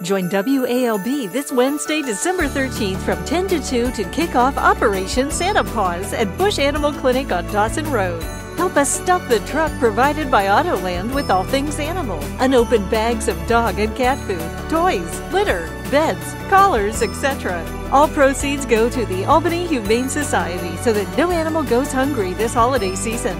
Join WALB this Wednesday, December 13th from 10 to 2 to kick off Operation Santa Paws at Bush Animal Clinic on Dawson Road. Help us stuff the truck provided by Autoland with all things animal. Unopened bags of dog and cat food, toys, litter, beds, collars, etc. All proceeds go to the Albany Humane Society so that no animal goes hungry this holiday season.